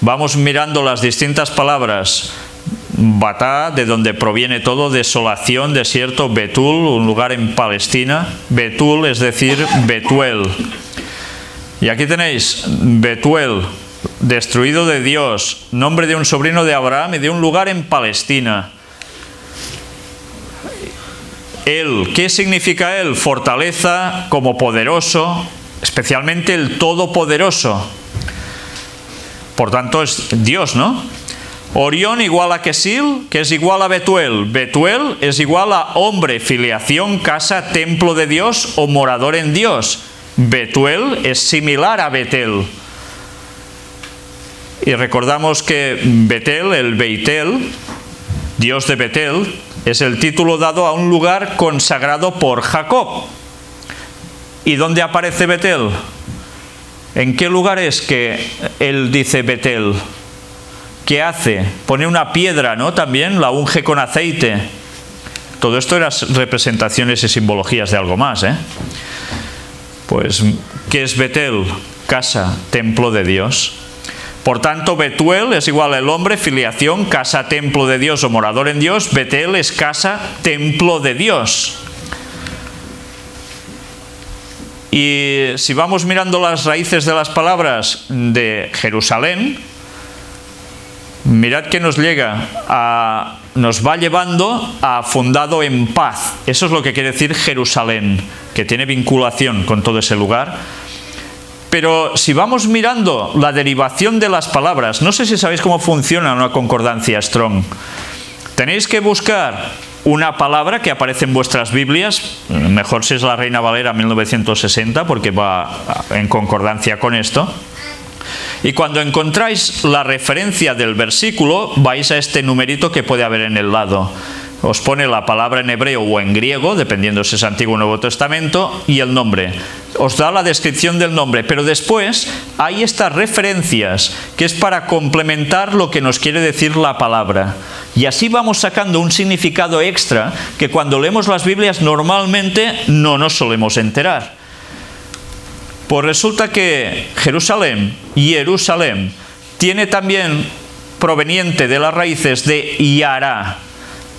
vamos mirando las distintas palabras. Batá, de donde proviene todo, desolación, desierto, Betul, un lugar en Palestina. Betul, es decir, Betuel. Y aquí tenéis Betuel, destruido de Dios, nombre de un sobrino de Abraham y de un lugar en Palestina. Él, ¿qué significa él? Fortaleza como poderoso, especialmente el todopoderoso. Por tanto, es Dios, ¿no? Orión igual a Kesil, que es igual a Betuel. Betuel es igual a hombre, filiación, casa, templo de Dios o morador en Dios. Betuel es similar a Betel. Y recordamos que Betel, el Beitel, Dios de Betel, es el título dado a un lugar consagrado por Jacob. ¿Y dónde aparece Betel? ¿En qué lugar es que él dice Betel? ¿Qué hace? Pone una piedra, ¿no? También la unge con aceite. Todo esto eran representaciones y simbologías de algo más, ¿eh? Pues, ¿qué es Betel? Casa, templo de Dios. Por tanto, Betuel es igual al hombre, filiación, casa, templo de Dios o morador en Dios. Betel es casa, templo de Dios. Y si vamos mirando las raíces de las palabras de Jerusalén, mirad que nos llega a, nos va llevando a fundado en paz. Eso es lo que quiere decir Jerusalén, que tiene vinculación con todo ese lugar. Pero si vamos mirando la derivación de las palabras, no sé si sabéis cómo funciona una concordancia strong. Tenéis que buscar una palabra que aparece en vuestras Biblias, mejor si es la Reina Valera 1960 porque va en concordancia con esto, Y cuando encontráis la referencia del versículo, vais a este numerito que puede haber en el lado. Os pone la palabra en hebreo o en griego, dependiendo si es Antiguo o Nuevo Testamento, y el nombre. Os da la descripción del nombre, pero después hay estas referencias que es para complementar lo que nos quiere decir la palabra. Y así vamos sacando un significado extra que cuando leemos las Biblias normalmente no nos solemos enterar. Pues resulta que Jerusalén, Jerusalén, tiene también proveniente de las raíces de Yara.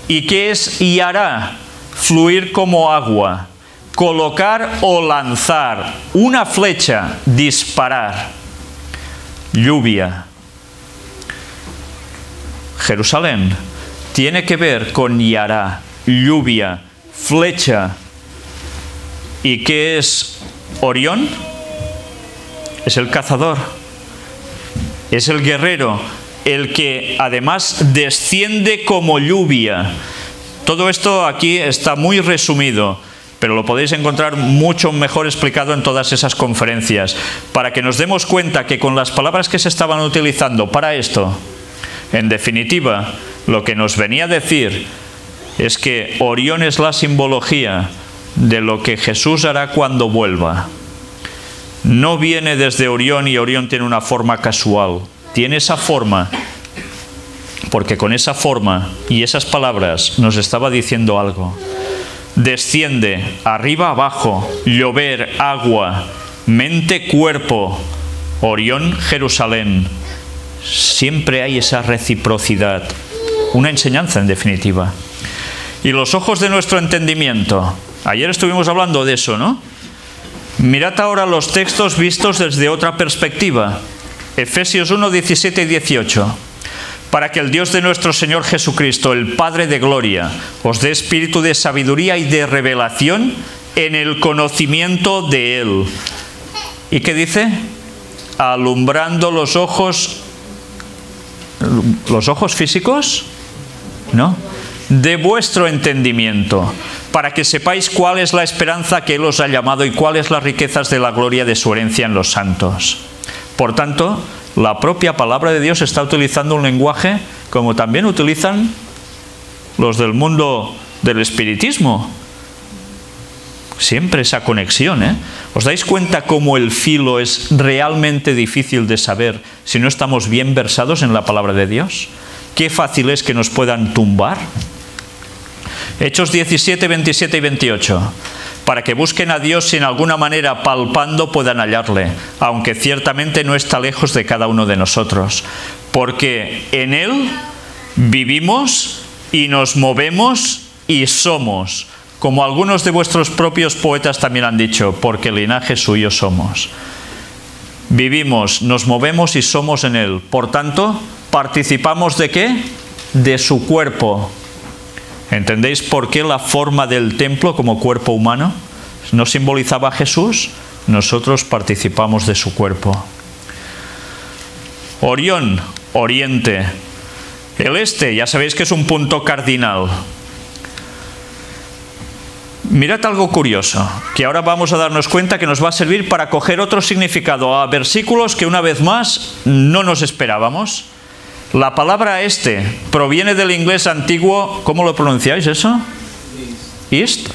¿Y qué es Yara? Fluir como agua, colocar o lanzar, una flecha, disparar, lluvia. Jerusalén tiene que ver con Yara, lluvia, flecha. ¿Y qué es Orión? Es el cazador, es el guerrero, el que además desciende como lluvia. Todo esto aquí está muy resumido, pero lo podéis encontrar mucho mejor explicado en todas esas conferencias, para que nos demos cuenta que con las palabras que se estaban utilizando para esto, en definitiva, lo que nos venía a decir es que Orión es la simbología de lo que Jesús hará cuando vuelva no viene desde Orión y Orión tiene una forma casual. Tiene esa forma porque con esa forma y esas palabras nos estaba diciendo algo. Desciende, arriba abajo, llover, agua, mente, cuerpo, Orión, Jerusalén. Siempre hay esa reciprocidad. Una enseñanza en definitiva. Y los ojos de nuestro entendimiento. Ayer estuvimos hablando de eso, ¿no? Mirad ahora los textos vistos desde otra perspectiva. Efesios 1, 17 y 18. Para que el Dios de nuestro Señor Jesucristo, el Padre de Gloria, os dé espíritu de sabiduría y de revelación en el conocimiento de Él. ¿Y qué dice? Alumbrando los ojos, los ojos físicos, ¿no? De vuestro entendimiento para que sepáis cuál es la esperanza que Él os ha llamado y cuáles las riquezas de la gloria de su herencia en los santos. Por tanto, la propia palabra de Dios está utilizando un lenguaje como también utilizan los del mundo del espiritismo. Siempre esa conexión, ¿eh? ¿Os dais cuenta cómo el filo es realmente difícil de saber si no estamos bien versados en la palabra de Dios? Qué fácil es que nos puedan tumbar. Hechos 17, 27 y 28 para que busquen a Dios y en alguna manera palpando puedan hallarle, aunque ciertamente no está lejos de cada uno de nosotros, porque en Él vivimos y nos movemos y somos, como algunos de vuestros propios poetas también han dicho, porque linaje suyo somos. Vivimos, nos movemos y somos en Él. Por tanto, participamos de qué? De su cuerpo, ¿Entendéis por qué la forma del templo como cuerpo humano no simbolizaba a Jesús? Nosotros participamos de su cuerpo. Orión, oriente. El este, ya sabéis que es un punto cardinal. Mirad algo curioso, que ahora vamos a darnos cuenta que nos va a servir para coger otro significado a versículos que una vez más no nos esperábamos. La palabra este proviene del inglés antiguo, ¿cómo lo pronunciáis eso? East.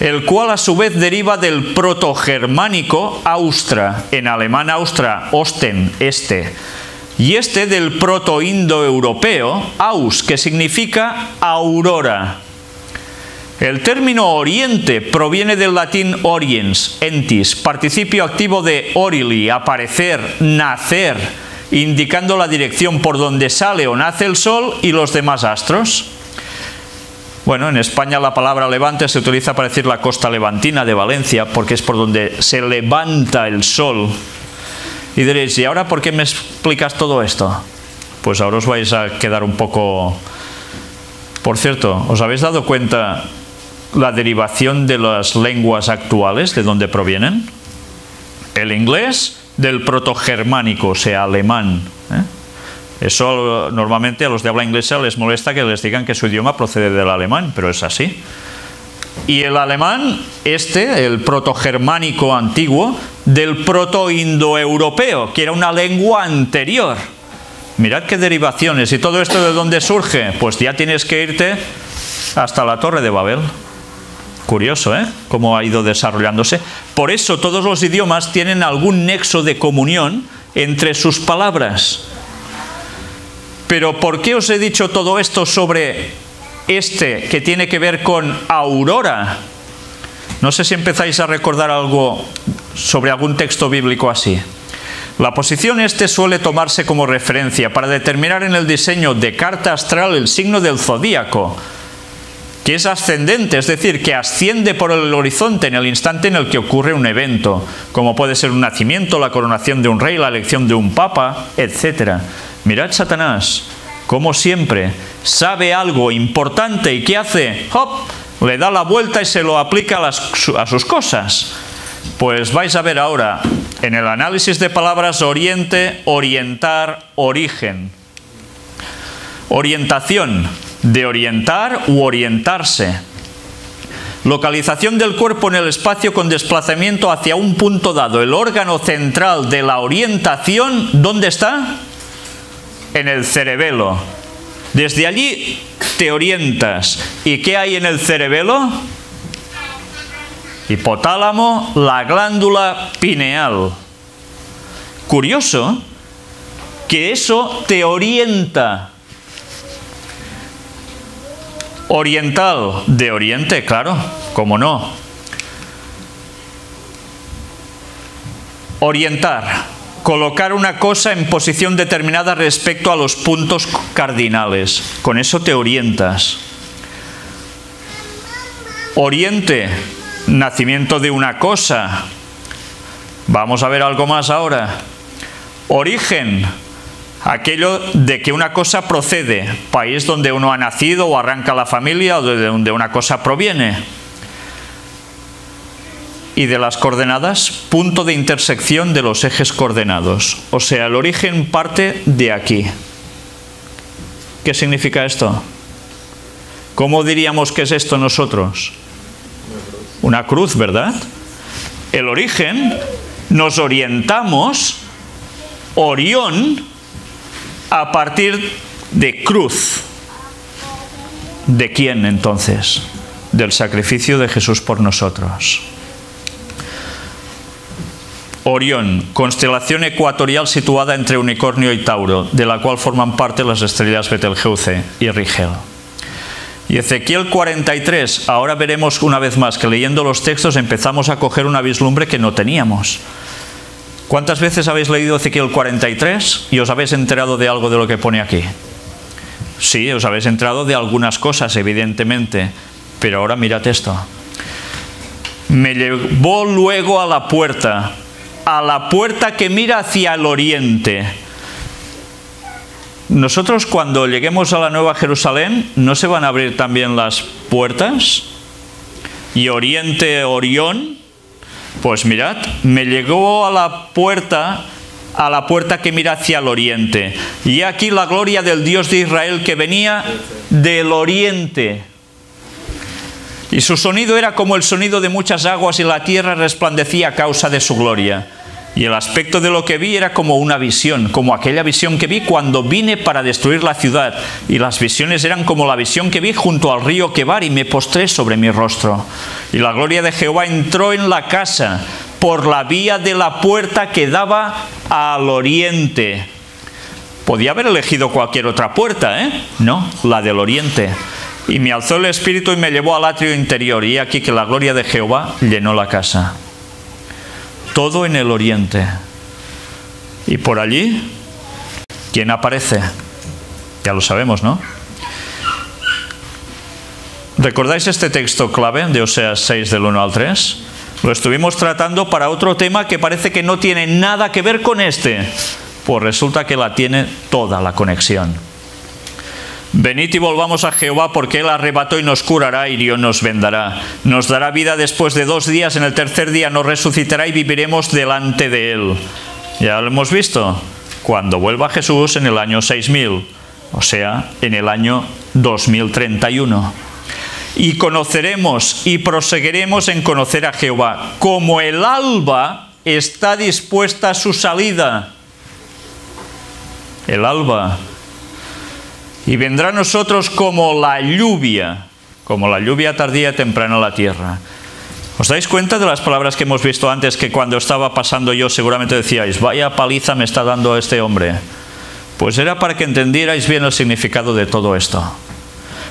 El cual a su vez deriva del protogermánico austra, en alemán austra, osten, este. Y este del proto-indoeuropeo, aus, que significa aurora. El término oriente proviene del latín oriens, entis, participio activo de orili, aparecer, nacer indicando la dirección por donde sale o nace el Sol y los demás astros. Bueno, en España la palabra levante se utiliza para decir la costa levantina de Valencia, porque es por donde se levanta el sol. Y diréis, ¿y ahora por qué me explicas todo esto? Pues ahora os vais a quedar un poco... Por cierto, ¿os habéis dado cuenta la derivación de las lenguas actuales, de dónde provienen? El inglés del protogermánico, o sea, alemán. ¿eh? Eso normalmente a los de habla inglesa les molesta que les digan que su idioma procede del alemán, pero es así. Y el alemán, este, el protogermánico antiguo, del proto-indoeuropeo, que era una lengua anterior. Mirad qué derivaciones. ¿Y todo esto de dónde surge? Pues ya tienes que irte hasta la Torre de Babel. Curioso, ¿eh? Cómo ha ido desarrollándose. Por eso todos los idiomas tienen algún nexo de comunión entre sus palabras. Pero ¿por qué os he dicho todo esto sobre este que tiene que ver con aurora? No sé si empezáis a recordar algo sobre algún texto bíblico así. La posición este suele tomarse como referencia para determinar en el diseño de carta astral el signo del zodíaco, que es ascendente, es decir, que asciende por el horizonte en el instante en el que ocurre un evento, como puede ser un nacimiento, la coronación de un rey, la elección de un papa, etc. Mirad Satanás, como siempre, sabe algo importante y ¿qué hace? ¡Hop! Le da la vuelta y se lo aplica a, a sus cosas. Pues vais a ver ahora en el análisis de palabras oriente, orientar, origen. Orientación, de orientar u orientarse. Localización del cuerpo en el espacio con desplazamiento hacia un punto dado. El órgano central de la orientación, ¿dónde está? en el cerebelo. Desde allí te orientas. ¿Y qué hay en el cerebelo? Hipotálamo, la glándula pineal. Curioso que eso te orienta. Oriental, de oriente, claro, cómo no. Orientar colocar una cosa en posición determinada respecto a los puntos cardinales. Con eso te orientas. Oriente, nacimiento de una cosa. Vamos a ver algo más ahora. Origen, aquello de que una cosa procede, país donde uno ha nacido o arranca la familia o de donde una cosa proviene y de las coordenadas, punto de intersección de los ejes coordenados. O sea, el origen parte de aquí. ¿Qué significa esto? ¿Cómo diríamos que es esto nosotros? Una cruz, ¿verdad? El origen nos orientamos, Orión, a partir de cruz. ¿De quién entonces? Del sacrificio de Jesús por nosotros. Orión, constelación ecuatorial situada entre Unicornio y Tauro, de la cual forman parte las estrellas Betelgeuse y Rigel. Y Ezequiel 43, ahora veremos una vez más que leyendo los textos empezamos a coger una vislumbre que no teníamos. ¿Cuántas veces habéis leído Ezequiel 43 y os habéis enterado de algo de lo que pone aquí? Sí, os habéis enterado de algunas cosas, evidentemente, pero ahora mirad esto. Me llevó luego a la puerta a la puerta que mira hacia el oriente. Nosotros cuando lleguemos a la Nueva Jerusalén, ¿no se van a abrir también las puertas? Y Oriente, Orión, pues mirad, me llegó a la puerta, a la puerta que mira hacia el oriente. Y aquí la gloria del Dios de Israel que venía del oriente. Y su sonido era como el sonido de muchas aguas y la tierra resplandecía a causa de su gloria. Y el aspecto de lo que vi era como una visión, como aquella visión que vi cuando vine para destruir la ciudad. Y las visiones eran como la visión que vi junto al río Quebar y me postré sobre mi rostro. Y la gloria de Jehová entró en la casa por la vía de la puerta que daba al oriente. Podía haber elegido cualquier otra puerta, ¿eh? No, la del oriente. Y me alzó el espíritu y me llevó al atrio interior. Y aquí que la gloria de Jehová llenó la casa todo en el oriente. Y por allí, ¿quién aparece? Ya lo sabemos, ¿no? ¿Recordáis este texto clave de Oseas 6 del 1 al 3? Lo estuvimos tratando para otro tema que parece que no tiene nada que ver con este. Pues resulta que la tiene toda la conexión. Venid y volvamos a Jehová porque Él arrebató y nos curará y Dios nos vendará. Nos dará vida después de dos días, en el tercer día nos resucitará y viviremos delante de Él. Ya lo hemos visto. Cuando vuelva Jesús en el año 6000, o sea, en el año 2031. Y conoceremos y proseguiremos en conocer a Jehová como el alba está dispuesta su salida. El alba. Y vendrá a nosotros como la lluvia, como la lluvia tardía temprana a la tierra. ¿Os dais cuenta de las palabras que hemos visto antes que cuando estaba pasando yo seguramente decíais, vaya paliza me está dando este hombre? Pues era para que entendierais bien el significado de todo esto.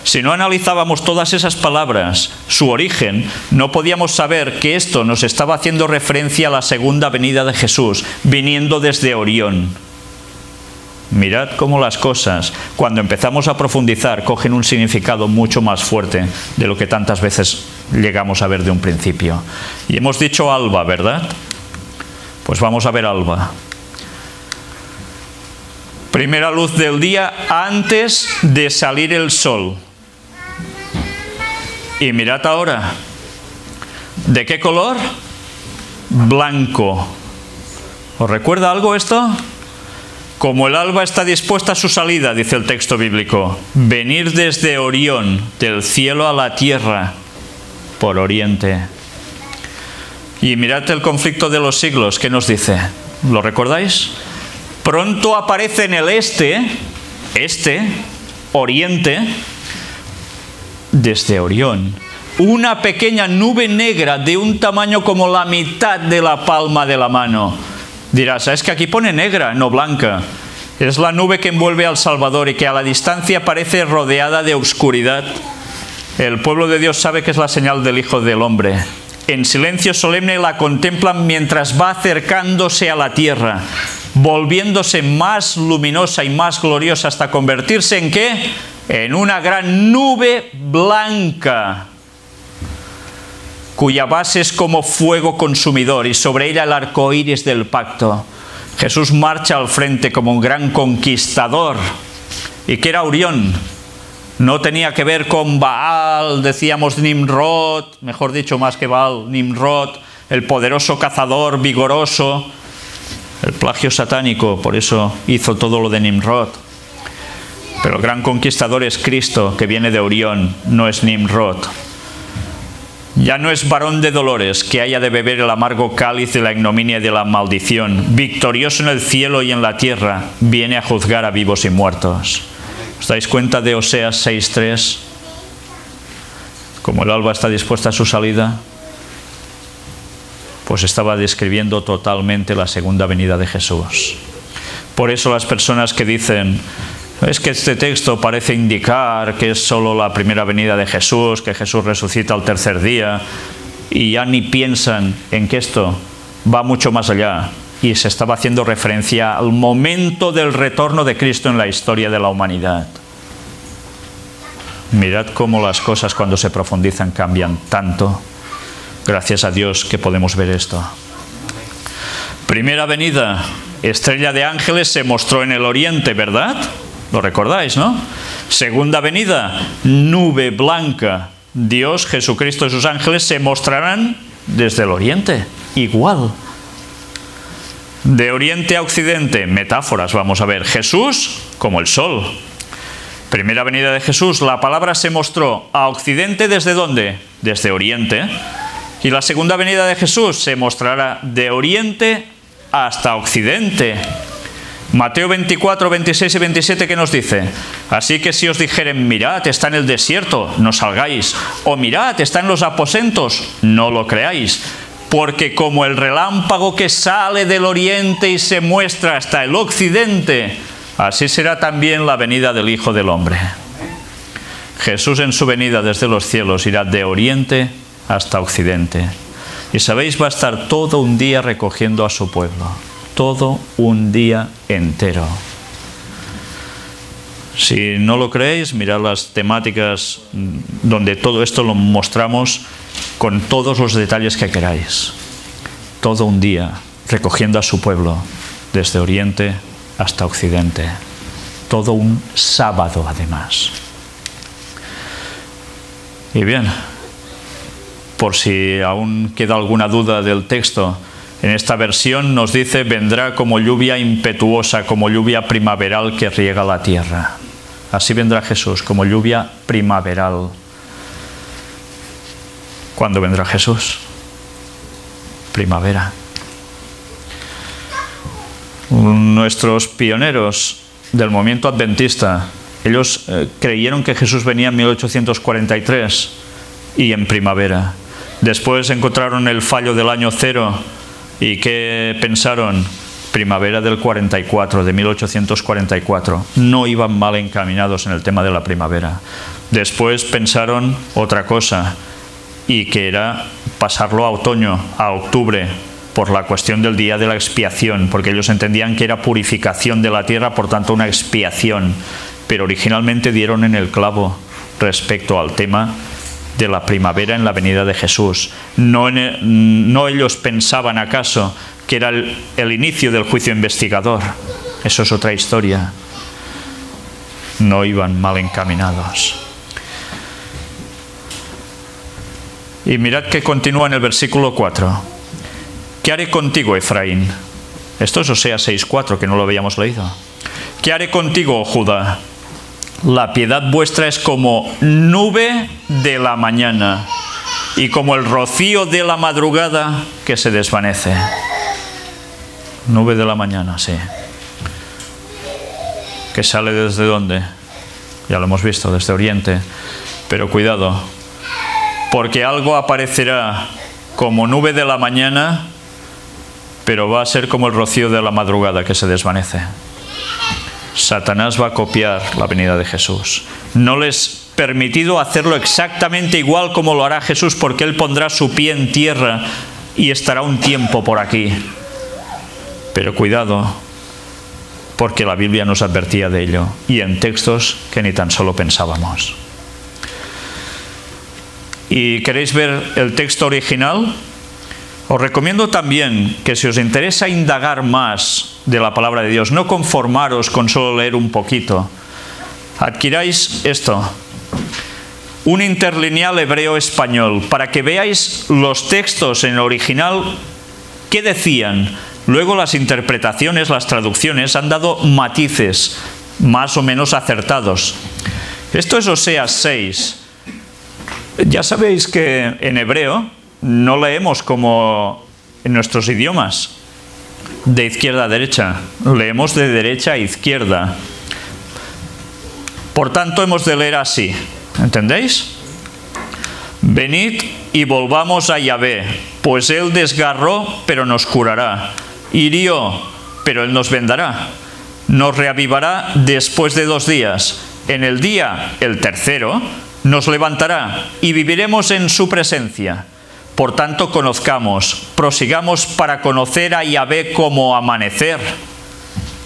Si no analizábamos todas esas palabras, su origen, no podíamos saber que esto nos estaba haciendo referencia a la segunda venida de Jesús, viniendo desde Orión. Mirad cómo las cosas, cuando empezamos a profundizar, cogen un significado mucho más fuerte de lo que tantas veces llegamos a ver de un principio. Y hemos dicho alba, ¿verdad? Pues vamos a ver alba. Primera luz del día antes de salir el sol. Y mirad ahora, ¿de qué color? Blanco. ¿Os recuerda algo esto? Como el alba está dispuesta a su salida, dice el texto bíblico, venir desde Orión, del cielo a la tierra, por oriente. Y mirad el conflicto de los siglos, ¿qué nos dice? ¿Lo recordáis? Pronto aparece en el este, este, oriente, desde Orión, una pequeña nube negra de un tamaño como la mitad de la palma de la mano Dirás, es que aquí pone negra, no blanca. Es la nube que envuelve al Salvador y que a la distancia parece rodeada de oscuridad. El pueblo de Dios sabe que es la señal del Hijo del Hombre. En silencio solemne la contemplan mientras va acercándose a la tierra, volviéndose más luminosa y más gloriosa hasta convertirse en qué? En una gran nube blanca cuya base es como fuego consumidor y sobre ella el arco iris del pacto. Jesús marcha al frente como un gran conquistador. ¿Y que era Urión? No tenía que ver con Baal, decíamos Nimrod, mejor dicho más que Baal, Nimrod, el poderoso cazador vigoroso, el plagio satánico, por eso hizo todo lo de Nimrod. Pero el gran conquistador es Cristo, que viene de Orión, no es Nimrod. Ya no es varón de dolores que haya de beber el amargo cáliz de la ignominia y de la maldición. Victorioso en el cielo y en la tierra, viene a juzgar a vivos y muertos. ¿Os dais cuenta de Oseas 6.3? Como el alba está dispuesta a su salida, pues estaba describiendo totalmente la segunda venida de Jesús. Por eso las personas que dicen, es que este texto parece indicar que es solo la primera venida de Jesús, que Jesús resucita al tercer día, y ya ni piensan en que esto va mucho más allá. Y se estaba haciendo referencia al momento del retorno de Cristo en la historia de la humanidad. Mirad cómo las cosas cuando se profundizan cambian tanto. Gracias a Dios que podemos ver esto. Primera venida, estrella de ángeles se mostró en el oriente, ¿verdad? Lo recordáis, ¿no? Segunda venida, nube blanca. Dios, Jesucristo y sus ángeles se mostrarán desde el oriente, igual. De oriente a occidente, metáforas, vamos a ver. Jesús como el sol. Primera venida de Jesús, la palabra se mostró a occidente desde dónde? Desde oriente. Y la segunda venida de Jesús se mostrará de oriente hasta occidente. Mateo 24, 26 y 27, ¿qué nos dice? Así que si os dijeren, mirad, está en el desierto, no salgáis. O mirad, está en los aposentos, no lo creáis. Porque como el relámpago que sale del oriente y se muestra hasta el occidente, así será también la venida del Hijo del Hombre. Jesús en su venida desde los cielos irá de oriente hasta occidente. Y sabéis, va a estar todo un día recogiendo a su pueblo todo un día entero. Si no lo creéis, mirad las temáticas donde todo esto lo mostramos con todos los detalles que queráis. Todo un día recogiendo a su pueblo desde Oriente hasta Occidente. Todo un sábado además. Y bien, por si aún queda alguna duda del texto, en esta versión nos dice, vendrá como lluvia impetuosa, como lluvia primaveral que riega la tierra. Así vendrá Jesús, como lluvia primaveral. ¿Cuándo vendrá Jesús? Primavera. Nuestros pioneros del movimiento adventista, ellos eh, creyeron que Jesús venía en 1843 y en primavera. Después encontraron el fallo del año cero y ¿qué pensaron? Primavera del 44, de 1844. No iban mal encaminados en el tema de la primavera. Después pensaron otra cosa y que era pasarlo a otoño, a octubre, por la cuestión del día de la expiación, porque ellos entendían que era purificación de la tierra, por tanto una expiación, pero originalmente dieron en el clavo respecto al tema de la primavera en la venida de Jesús. No, ellos pensaban acaso que era el, inicio del juicio investigador. Eso es otra historia. No iban mal encaminados. Y mirad que continúa en el versículo 4. ¿Qué haré contigo, Efraín? Esto es Osea 6.4, que no lo habíamos leído. ¿Qué haré contigo, Judá? La piedad vuestra es como nube de la mañana y como el rocío de la madrugada que se desvanece. Nube de la mañana, sí. Que sale desde dónde? Ya lo hemos visto, desde Oriente. Pero cuidado, porque algo aparecerá como nube de la mañana, pero va a ser como el rocío de la madrugada que se desvanece. Satanás va a copiar la venida de Jesús. No les permitido hacerlo exactamente igual como lo hará Jesús porque Él pondrá su pie en tierra y estará un tiempo por aquí. Pero cuidado, porque la Biblia nos advertía de ello y en textos que ni tan solo pensábamos. ¿Y queréis ver el texto original? Os recomiendo también que si os interesa indagar más de la palabra de Dios, no conformaros con solo leer un poquito, adquiráis esto, un interlineal hebreo-español, para que veáis los textos en el original qué decían. Luego las interpretaciones, las traducciones han dado matices más o menos acertados. Esto es Oseas 6. Ya sabéis que en hebreo no leemos como en nuestros idiomas, de izquierda a derecha, leemos de derecha a izquierda. Por tanto, hemos de leer así, ¿entendéis? Venid y volvamos a Yahvé, pues Él desgarró, pero nos curará, hirió, pero Él nos vendará, nos reavivará después de dos días. En el día, el tercero, nos levantará y viviremos en su presencia. Por tanto, conozcamos, prosigamos para conocer a Yahvé como amanecer.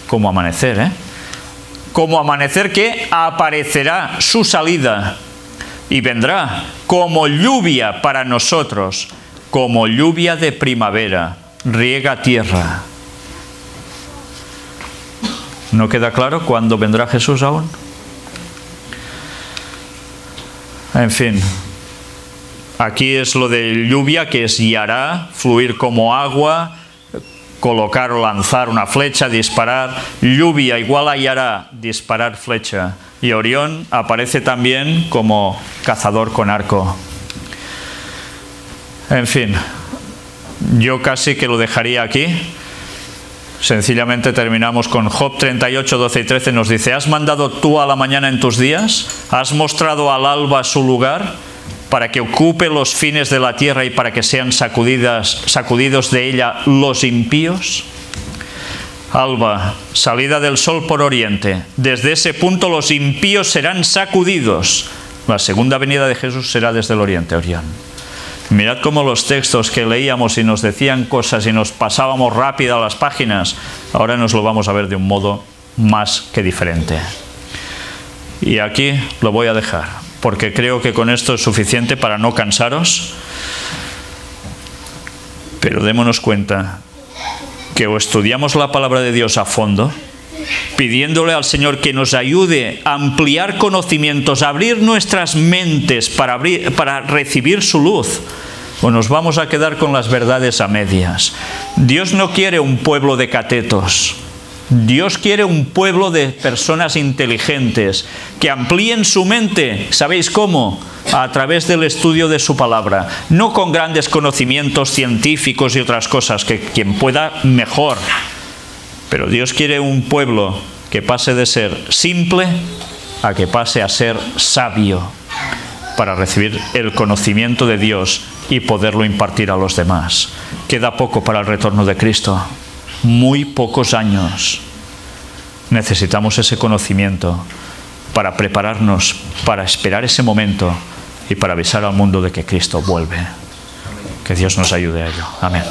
Como amanecer, ¿eh? Como amanecer que aparecerá su salida y vendrá como lluvia para nosotros, como lluvia de primavera, riega tierra. ¿No queda claro cuándo vendrá Jesús aún? En fin, aquí es lo de lluvia, que es yará, fluir como agua, colocar o lanzar una flecha, disparar. Lluvia igual a yará, disparar flecha. Y Orión aparece también como cazador con arco. En fin, yo casi que lo dejaría aquí. Sencillamente terminamos con Job 38, 12 y 13. Nos dice, ¿has mandado tú a la mañana en tus días? ¿Has mostrado al alba su lugar para que ocupe los fines de la tierra y para que sean sacudidas, sacudidos de ella los impíos? Alba, salida del sol por oriente. Desde ese punto los impíos serán sacudidos. La segunda venida de Jesús será desde el oriente, Orión. Mirad cómo los textos que leíamos y nos decían cosas y nos pasábamos rápido a las páginas, ahora nos lo vamos a ver de un modo más que diferente. Y aquí lo voy a dejar, porque creo que con esto es suficiente para no cansaros. Pero démonos cuenta que o estudiamos la palabra de Dios a fondo, pidiéndole al Señor que nos ayude a ampliar conocimientos, a abrir nuestras mentes para, para recibir su luz, o nos vamos a quedar con las verdades a medias. Dios no quiere un pueblo de catetos. Dios quiere un pueblo de personas inteligentes que amplíen su mente. ¿Sabéis cómo? A través del estudio de su palabra. No con grandes conocimientos científicos y otras cosas, que quien pueda mejor Pero Dios quiere un pueblo que pase de ser simple a que pase a ser sabio para recibir el conocimiento de Dios y poderlo impartir a los demás. Queda poco para el retorno de Cristo, muy pocos años. Necesitamos ese conocimiento para prepararnos, para esperar ese momento y para avisar al mundo de que Cristo vuelve. Que Dios nos ayude a ello. Amén.